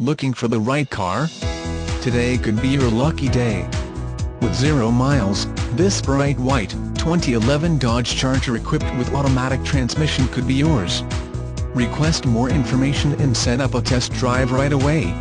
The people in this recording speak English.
Looking for the right car? Today could be your lucky day. With zero miles, this bright white, 2011 Dodge Charger equipped with automatic transmission could be yours. Request more information and set up a test drive right away.